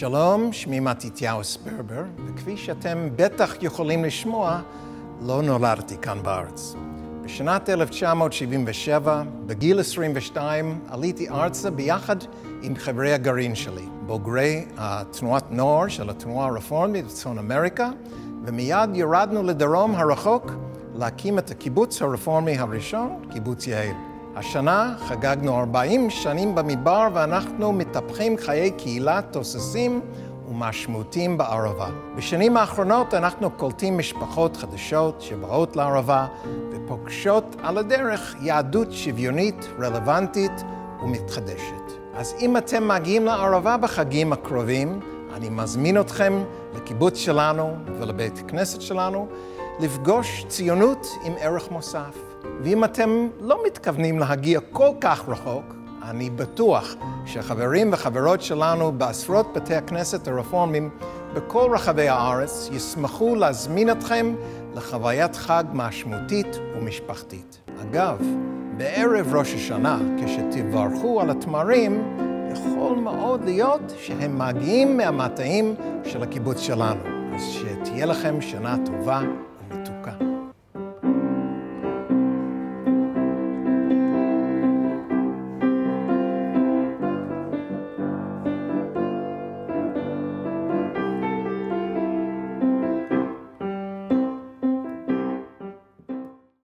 שלום, שמי מתתיהו ספרבר, וכפי שאתם בטח יכולים לשמוע, לא נולדתי כאן בארץ. בשנת 1977, בגיל 22, עליתי ארצה ביחד עם חברי הגרעין שלי, בוגרי תנועת נוער של התנועה הרפורמית בצפון אמריקה, ומיד ירדנו לדרום הרחוק להקים את הקיבוץ הרפורמי הראשון, קיבוץ יעל. השנה חגגנו 40 שנים במדבר ואנחנו מטפחים חיי קהילה תוססים ומשמעותיים בערבה. בשנים האחרונות אנחנו קולטים משפחות חדשות שבאות לערבה ופוגשות על הדרך יהדות שוויונית, רלוונטית ומתחדשת. אז אם אתם מגיעים לערבה בחגים הקרובים, אני מזמין אתכם לקיבוץ שלנו ולבית הכנסת שלנו לפגוש ציונות עם ערך מוסף. ואם אתם לא מתכוונים להגיע כל כך רחוק, אני בטוח שחברים וחברות שלנו בעשרות בתי הכנסת הרפורמיים בכל רחבי הארץ ישמחו להזמין אתכם לחוויית חג משמעותית ומשפחתית. אגב, בערב ראש השנה, כשתברכו על התמרים, יכול מאוד להיות שהם מגיעים מהמטעים של הקיבוץ שלנו. אז שתהיה לכם שנה טובה ומתוקה.